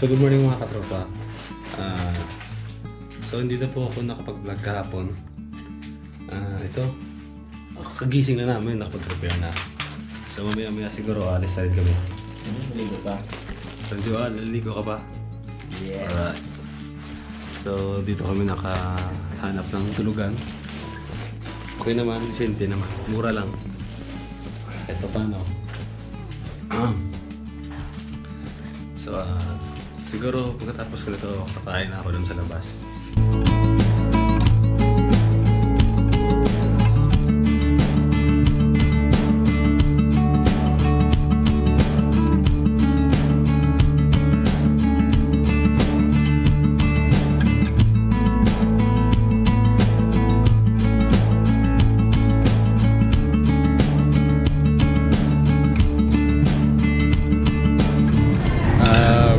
So good morning mga katropa. Ah, so hindi na po ako nakapag-vlog kahapon. Ah, ito. Kagising na namin, nakapag-prepare na. So mamaya maya siguro alis na rin kami. Ligo pa. So Joel, naliligo ka ba? Yes. Alright. So dito kami nakahanap ng tulugan. Okay naman, sente naman. Mura lang. Ito paano. siguro pagkatapos ko nito, kakain na ako dun sa labas.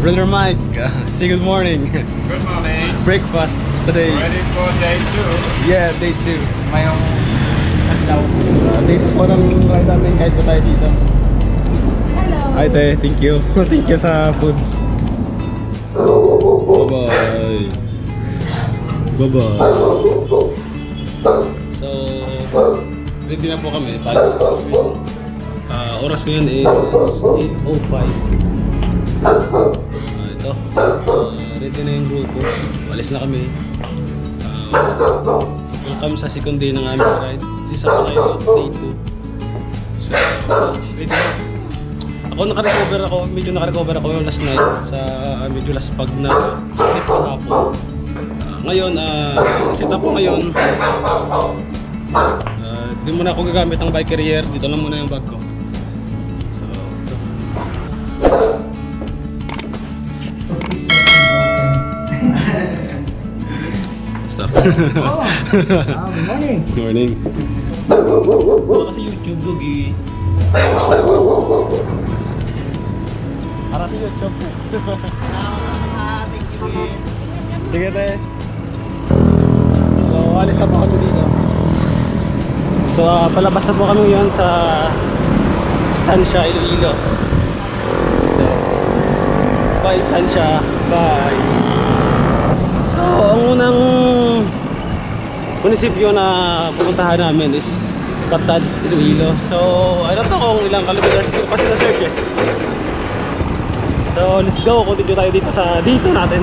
Brother Mike, say good morning. Good morning. Breakfast today. Ready for day two. Yeah, day 2. Mayroong andaw. Uh, day 2 po ng ride namin kahit po tayo dito. Hello. Hi, te. Thank you. Thank you sa foods. Bye-bye. Bye-bye. So, ready na po kami. Balik po kami. Ah, oras ngayon is 8.05. Ready na yung grupo. Walis na kami. Ah, welcome sa second day ng aming ride. This is ako ngayon, day 2. So, ready na. Ako naka-recover ako, medyo naka-recover ako yung last night sa uh, medyo last pag na trip ko hapon. Ah, ngayon, ah, set up ko ngayon. Uh, di muna ako gagamit ng bike carrier, dito lang muna yung bag ko. Oh, ah, good morning. Morning. Ito kasi YouTube vlog eh. Para sa YouTube. Ah. Sige te. So, alis na po kami dito. So, ah, palabas na po kami ngayon sa Estancia, Iloilo. So, bye Estancia. Bye. So, ang unang munisipyo na pupuntahan namin is Patad, Iloilo. So, I don't know kung ilang kilometers dito kasi na-search eh. So, let's go. Continue tayo dito sa dito natin.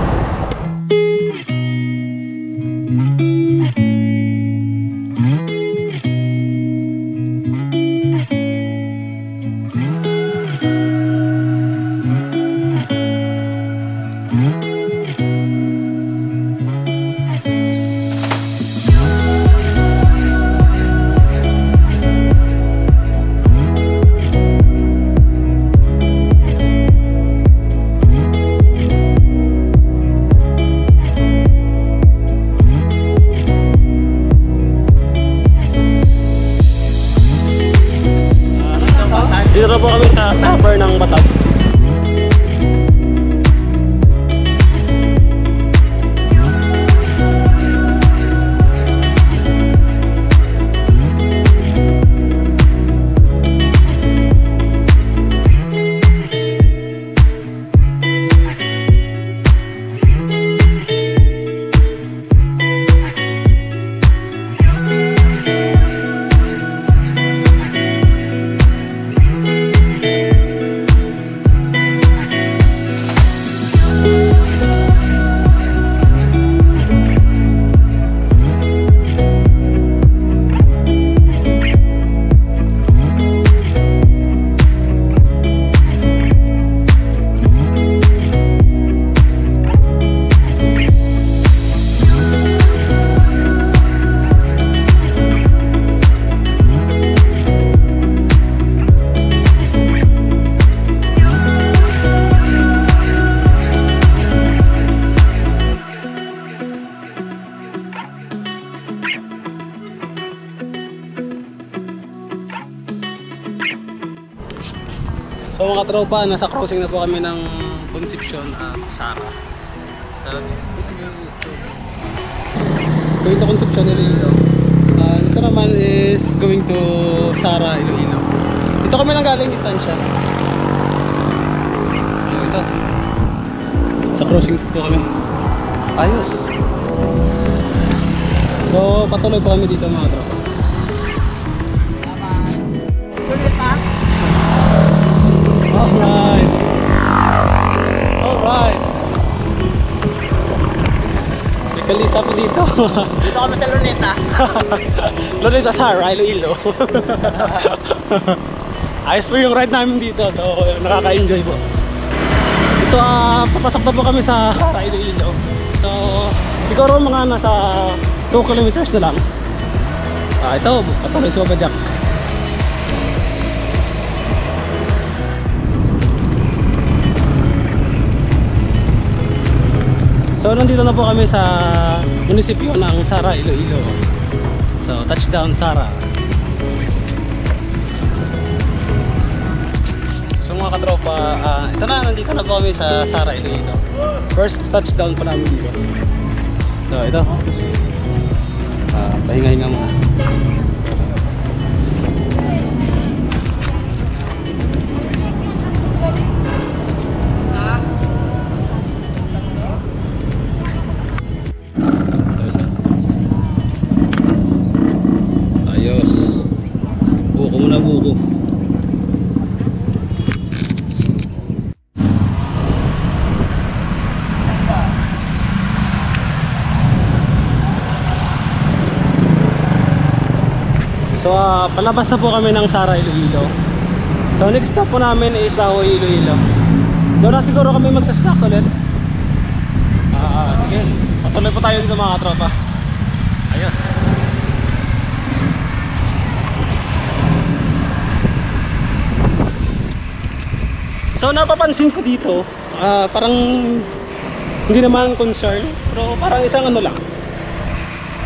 So mga tropa, nasa crossing na po kami ng Concepcion at Sara. Going to Concepcion, Iloilo. Uh, ito naman is going to Sara, Iloilo. Dito kami nang galing distansya. So ito. crossing po kami. Ayos. So, patuloy po kami dito mga tropa. Alright. Alright. May kalisa po dito. Dito kami sa Luneta. Loretta Sara, Iloilo. Ayos po yung ride namin dito. So, nakaka-enjoy po. Ito, ah, papasok na po kami sa Sara, Iloilo. So, siguro mga nasa 2 kilometers na lang. Ah, ito, patuloy si Papa So nandito na po kami sa munisipyo ng Sara, Iloilo. So touchdown Sara. So mga katropa, ah, ito na, nandito na po kami sa Sara, Iloilo. First touchdown pa namin dito. So ito. Ah, pahinga-hinga muna. Palabas na po kami ng Sara Iloilo. So next stop po namin is Ahoy Iloilo. Doon na siguro kami magsa-snacks ulit. Ah, sige. Patuloy po tayo dito mga katropa. Ayos. So napapansin ko dito, ah, parang hindi naman concern, pero parang isang ano lang.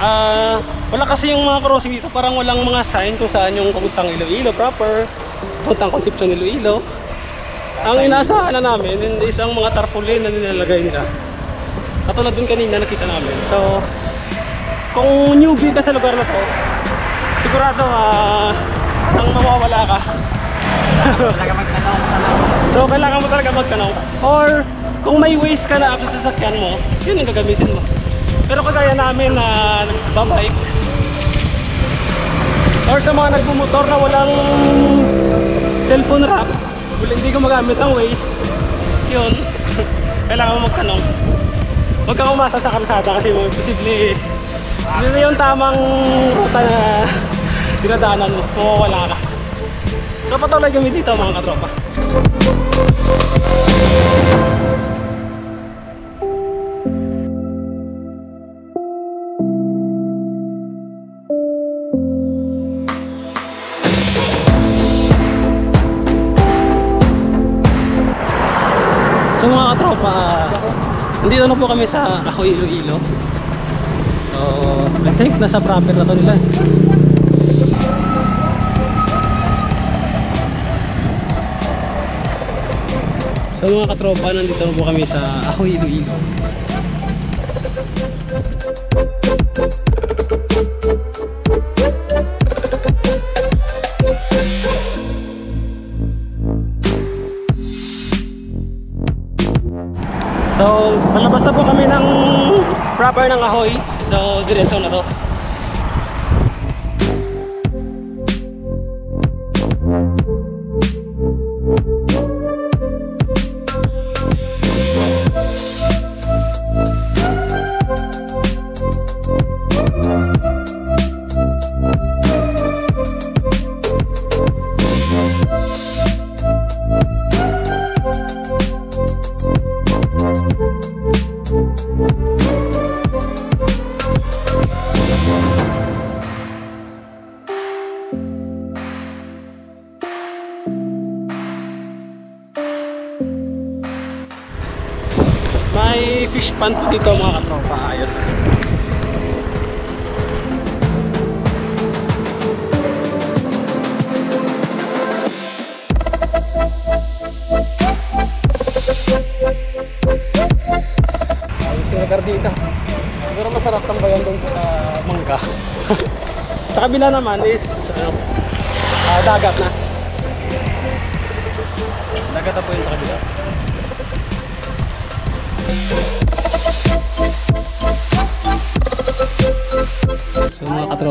Ah, wala kasi yung mga crossing dito, parang walang mga sign kung saan yung papuntang Iloilo proper, papuntang Concepcion Iloilo. Ang inaasahan na namin is ang mga tarpaulin na nilalagay nila. Katulad dun kanina nakita namin. So, kung newbie ka sa lugar na to, sigurado ah, parang mawawala ka. So kailangan mo talaga magtanong Or kung may waste ka na sa sasakyan mo Yun ang gagamitin mo Pero kagaya namin na nagbabike. Or sa mga nagmumotor na walang cellphone rack Wala hindi gumagamit ng waste Yun. Kailangan mo magtanong. Huwag kang umasa sa kalsada kasi mo posible Hindi na yung tamang ruta na dinadaanan mo. Mawawala ka. So patuloy kami dito mga katropa nandito na po kami sa Ahoy Iloilo. So, I think nasa proper na to nila. So mga katropa, nandito na po kami sa Ahoy Iloilo. So, palabas na po kami ng proper ng Ahoy. So, diretso na to. Katropa. Ayos. Yung lugar dito. Siguro masarap tambayan doon sa mangga. sa kabila naman is ano, ah, dagat na. Dagat na po yun sa kabila. So mga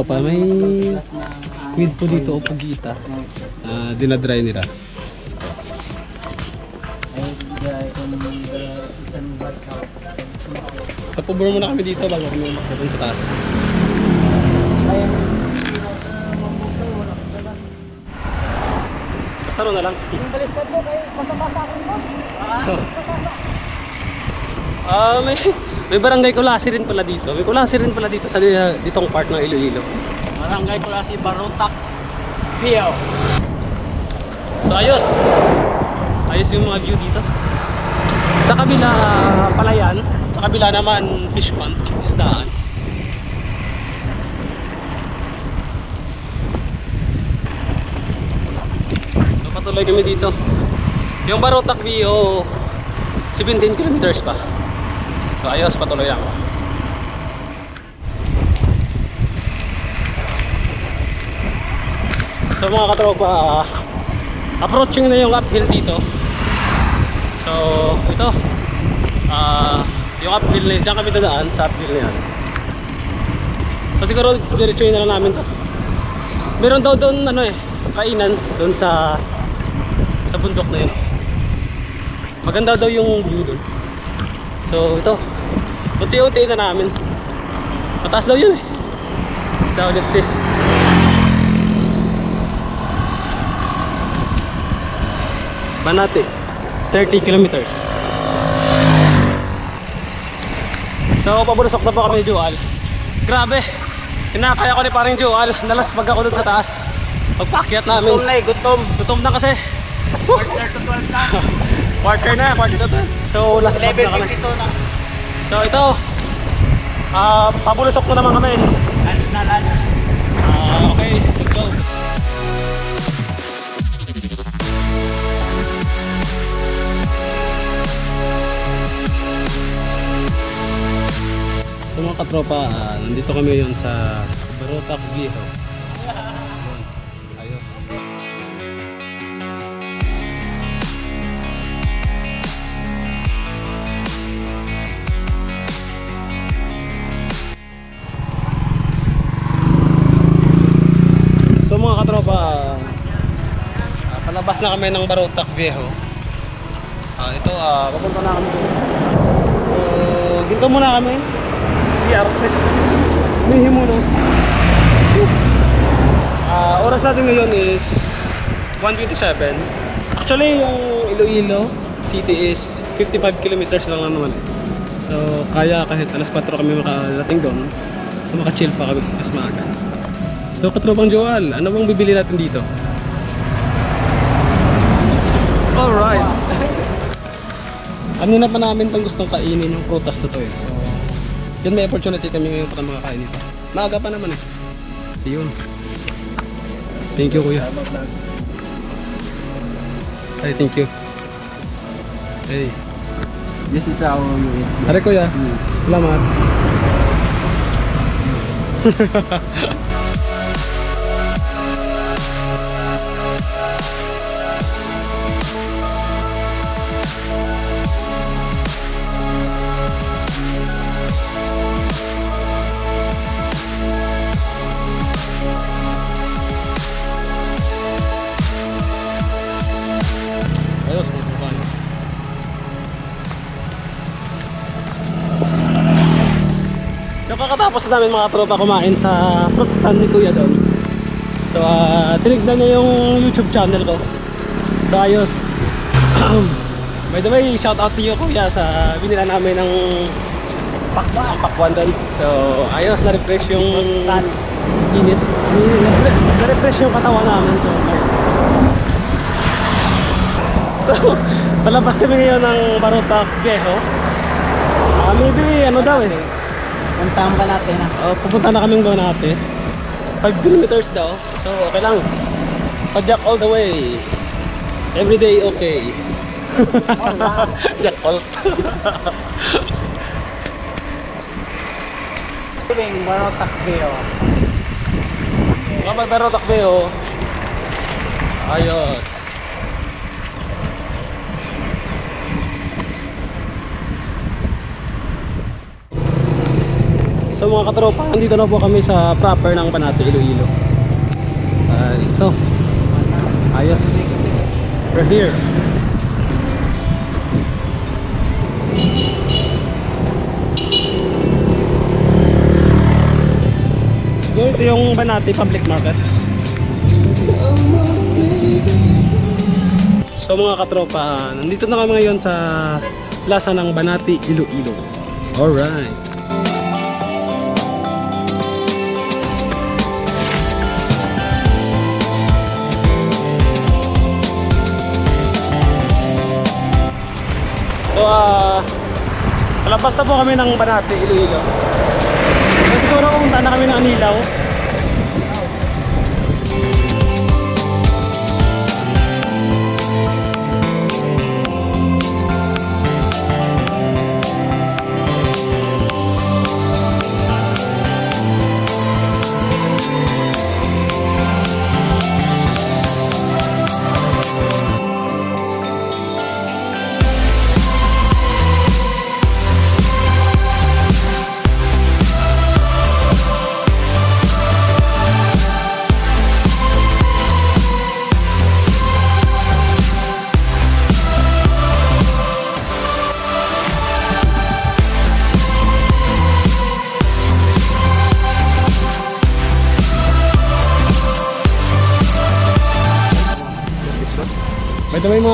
katropa, may quid po dito o pugita. Uh, dinadry nila. Stop over muna kami dito bago kami umakit sa taas. Basta ro na lang. Ah, may may barangay kulasi rin pala dito. May kulasi rin pala dito sa ditong part ng Iloilo. Barangay ko lang si Barutak. Pio. So ayos. Ayos yung mga view dito. Sa kabila palayan, sa kabila naman fish pond, isdaan. So patuloy kami dito. Yung Barotac View 17 kilometers pa. So ayos, patuloy lang. So mga katropa, ah, approaching na yung uphill dito. So ito, ah yung uphill na dyan kami dadaan sa uphill na yan. So siguro diretsuhin na namin to. Meron daw doon ano eh, kainan doon sa sa bundok na yun. Maganda daw yung view doon. So ito, unti-unti na namin. Mataas daw yun eh. So let's see. Banate 30 kilometers So pabulusok na po kami ni Joal Grabe Kinakaya ko ni parang Joal Nalas pag ako dun sa taas Pagpakyat namin Gutom na eh, gutom. Gutom na kasi Quarter to 12 na. Quarter na, quarter to 12 So last pag na kami 11.52 na. So ito ah Pabulusok na naman kami Lunch na lunch. Ah, Okay, let's go So mga katropa, ah, nandito kami ngayon sa Barotac Viejo. Palabas na kami ng Barotac Viejo. Ah, ito, ah, papunta na kami doon. So, dito muna kami. CR. Mihi muna. Ah, oras natin ngayon is 1.27. Actually, yung Iloilo City is 55 kilometers lang naman eh. So, kaya kahit alas 4 kami makarating doon. So, maka-chill pa kami mas maaga. So, katropang Joal, ano bang bibili natin dito? Kanina pa namin itong gustong kainin yung prutas na to eh. So, yun may opportunity kami ngayon para makakain ito. Maaga pa naman eh. So yun. Thank you kuya. Ay, thank you. Hey. This is our unit. Are kuya. Salamat. namin mga tropa kumain sa fruit stand ni Kuya doon. So uh, tinignan niya yung YouTube channel ko. So ayos. By the way, shout out to you Kuya sa binila namin ng pakwan, pakwan doon. So ayos, na-refresh yung init. Na-refresh yung katawan namin. So ayos. So, palabas kami ngayon ng Barotac Viejo. Ah, maybe ano daw eh. Puntahan pa natin ha. Oh, pupunta na kaming Bonate. 5 kilometers daw. So, okay lang. Pajak all the way. Every day okay. Jack all. Tuwing Barotak View. Kapag Barotac Viejo. Ayos. So mga katropa, nandito na po kami sa proper ng Banate, Iloilo. Ah, ito. Ayos. We're here. Ito yung Banate Public Market. So mga katropa, nandito na kami ngayon sa plaza ng Banati, Iloilo. Alright. So ah, palabas na po kami ng Banati, Iloilo. So siguro pumunta na kami ng Anilaw.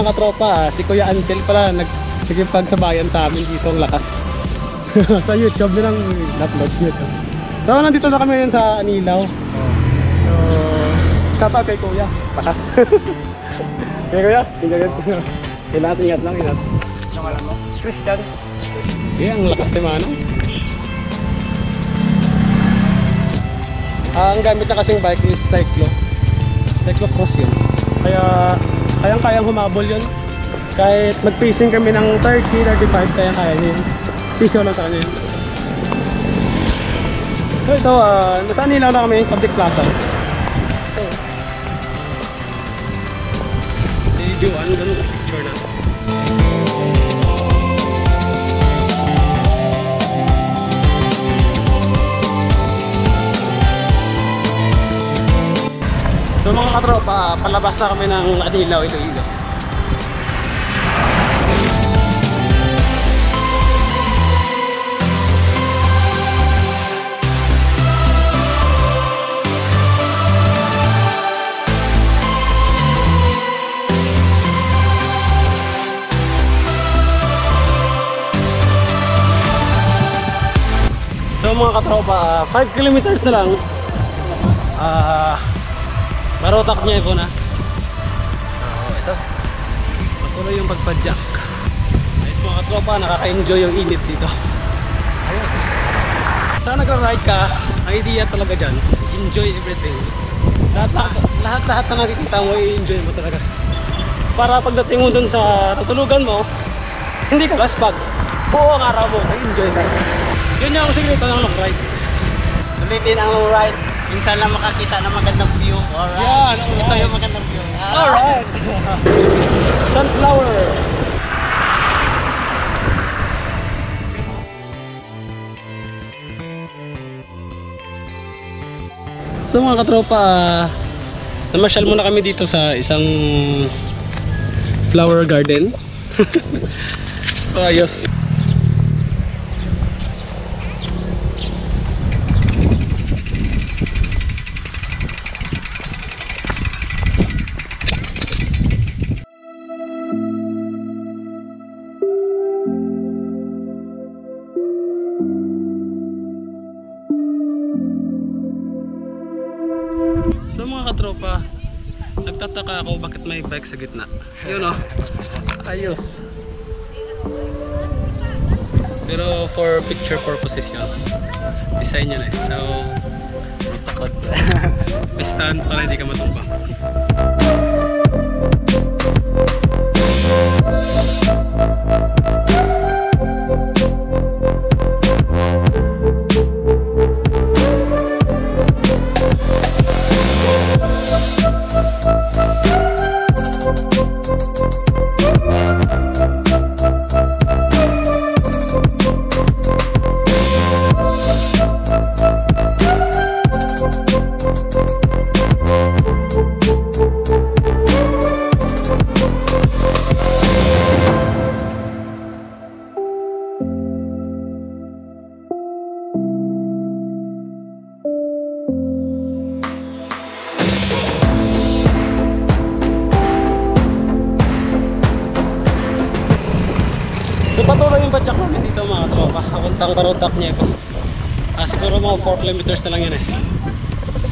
Mga katropa, ah, si Kuya Ansel pala nagsigipagsabayan sa amin dito ang lakas. sa YouTube nilang upload YouTube. So nandito na kami ngayon sa Anilaw. So, out kay Kuya, lakas. kay Kuya, ingat. Ingat, ingat lang, ingat. Alam mo? Christian. Yeah, ang lakas ni Manong. Ah, ang gamit niya kasing bike is cyclo. Cyclo cross yun. Kaya kayang-kayang humabol yun. Kahit mag-pacing kami ng 30, 35, kaya-kaya niya yun. Sisyo lang sa kanya yun. So ito, ah, nasa nilaw na kami, public plaza. Ito. Si Juan, ganun mga katropa, palabas na kami ng Anilaw, Iloilo. So mga katropa, 5 kilometers na lang. Ah, Marotak niya ko na. Oh, ito. Patuloy yung pagpadyak. Ayos mga katropa, nakaka-enjoy yung init dito. Ayun. Sa nagra-ride ka, ang idea talaga dyan, enjoy everything. Lahat, lahat, lahat na nakikita mo, i-enjoy mo talaga. Para pagdating mo dun sa tutulugan mo, hindi ka laspag. Buo ang araw mo, enjoy ka. Yun yung sikreto ng long ride. Sulitin ang long ride. Minsan lang makakita ng magandang view. Alright. Yan, Ito alright. yung magandang view. Alright! Sunflower! So mga katropa, ah, namasyal muna kami dito sa isang flower garden. ayos. Bike sa gitna. Yun o. Ayos. Pero for picture purposes yun. Design yun eh. So, may takot. may stand para hindi ka matumbang. Patuloy yung badyak namin dito mga tropa. Papuntang Barotac Nieto. Ah, siguro mga 4 kilometers na lang yun eh.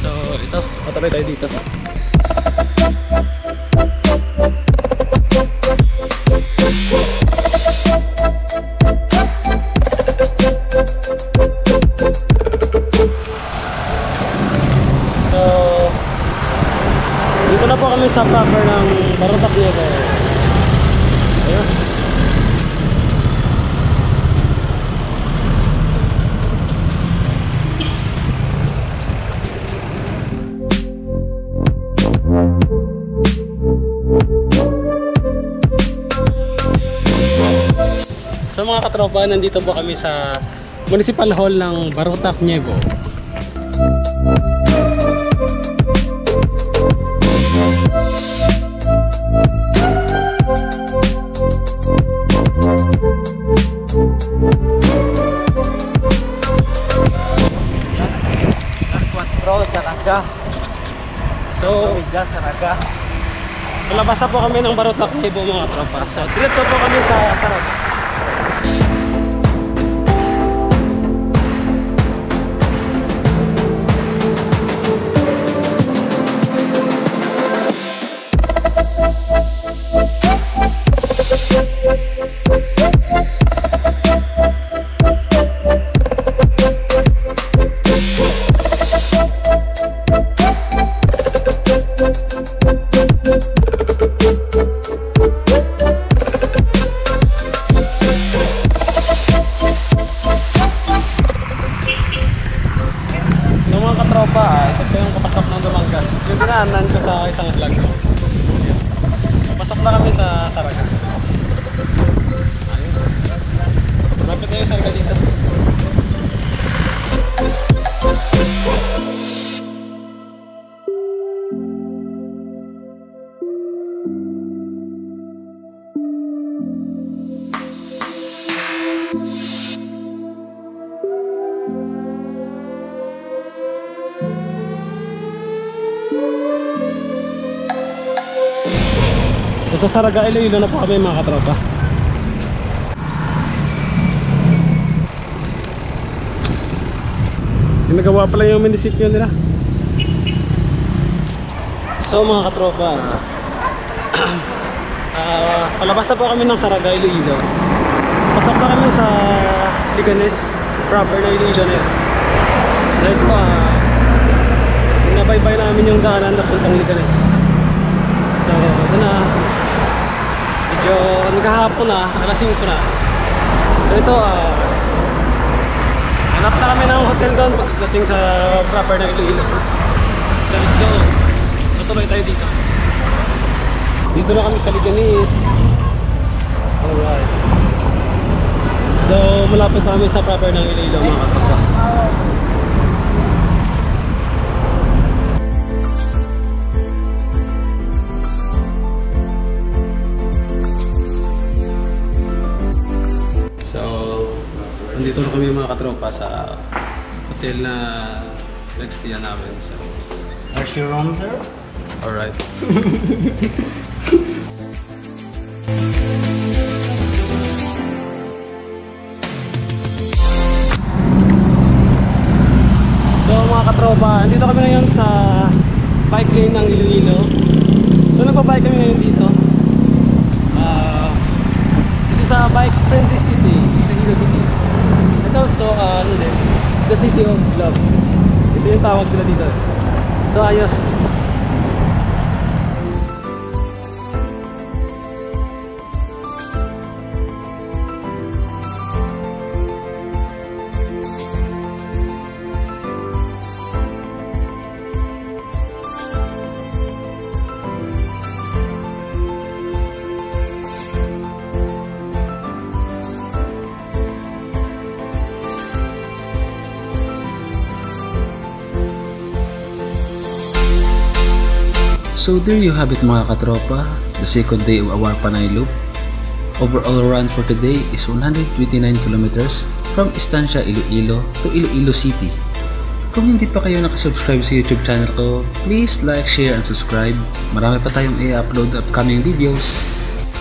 So, ito. Patuloy tayo dito. So, dito na po kami sa proper ng Barotac Nieto. Mga katropa, nandito po kami sa Municipal Hall ng Barotac Niego. Bro, saraga. So, Gas, saraga. Palabas na po kami ng Barotac Niego mga tropa. So, diretso po kami sa Sarap. So sa Saraga, Iloilo na po kami mga katropa. Yung nagawa pala yung munisipyo nila. So mga katropa, ah palabas na po kami ng Saraga, Iloilo. Pasok na kami sa Liganes, proper na Iloilo na yun. Dahil po, ah, binabaybay namin yung daanan na puntang Liganes. So, ito na. Medyo naghahapon na, alas 5 na. So ito, ah, hanap na kami ng hotel doon pagdating sa proper na Iloilo. So let's go. Patuloy tayo dito. Dito na kami sa Liganis. Alright. So, malapit kami sa proper ng Iloilo mga kapatid. Nandito na kami mga katropa sa hotel na next year namin. So, Are she wrong, sir? alright. so mga katropa, andito kami ngayon sa bike lane ng Iloilo. So nagpa-bike kami ngayon dito. Ah, kasi sa bike friendly City. Ito so uh, ano din, the city of love. Ito yung tawag nila dito. So ayos. So there you have it mga katropa, the second day of our Panay Loop. Overall run for today is 129 kilometers from Estancia, Iloilo to Iloilo City. Kung hindi pa kayo nakasubscribe sa YouTube channel ko, please like, share, and subscribe. Marami pa tayong i-upload upcoming videos.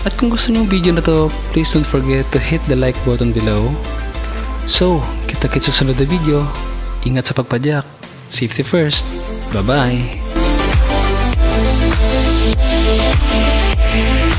At kung gusto niyo yung video na to, please don't forget to hit the like button below. So, kita-kits sa sunod na video. Ingat sa pagpadyak. Safety first. Bye-bye!